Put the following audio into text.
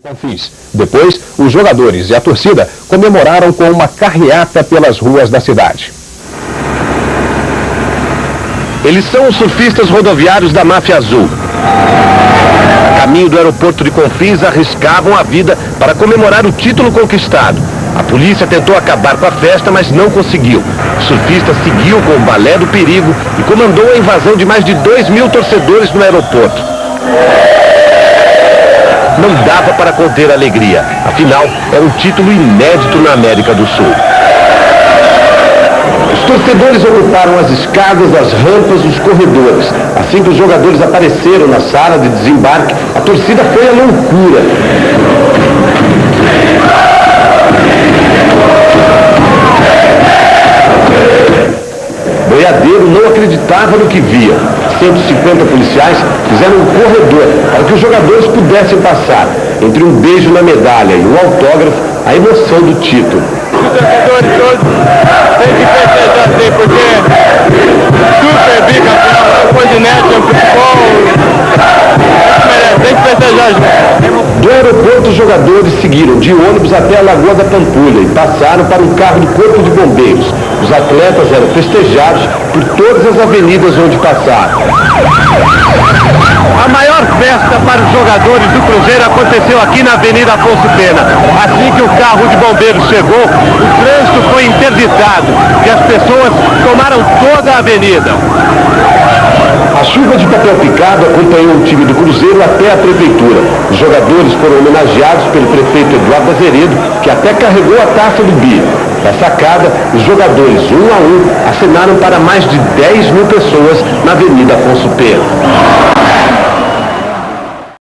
Confins. Depois, os jogadores e a torcida comemoraram com uma carreata pelas ruas da cidade. Eles são os surfistas rodoviários da Máfia Azul. Caminho do aeroporto de Confins, arriscavam a vida para comemorar o título conquistado. A polícia tentou acabar com a festa, mas não conseguiu. O surfista seguiu com o balé do perigo e comandou a invasão de mais de 2 mil torcedores no aeroporto não dava para conter a alegria. Afinal, é um título inédito na América do Sul. Os torcedores ocuparam as escadas, as rampas, os corredores. Assim que os jogadores apareceram na sala de desembarque, a torcida foi à loucura. Boiadeiro não acreditava no que via. 150 policiais fizeram um corredor para que os jogadores pudessem passar. Entre um beijo na medalha e um autógrafo, a emoção do título. Os torcedores todos têm que festejar assim, porque super bicampeão, futebol, tem que festejar junto. Do aeroporto, os jogadores seguiram de ônibus até a Lagoa da Pampulha e passaram para um carro do Corpo de Bombeiros. Os atletas eram festejados por todas as avenidas onde passaram. A maior festa para os jogadores do Cruzeiro aconteceu aqui na Avenida Afonso Pena. Assim que o carro de bombeiros chegou, o trânsito foi interditado e as pessoas tomaram toda a avenida. A chuva de papel picado acompanhou o time do Cruzeiro até a prefeitura. Os jogadores foram homenageados pelo prefeito Eduardo Azeredo, que até carregou a taça do Bi. Na sacada, os jogadores, um a um, acenaram para mais de 10 mil pessoas na Avenida Afonso Pena.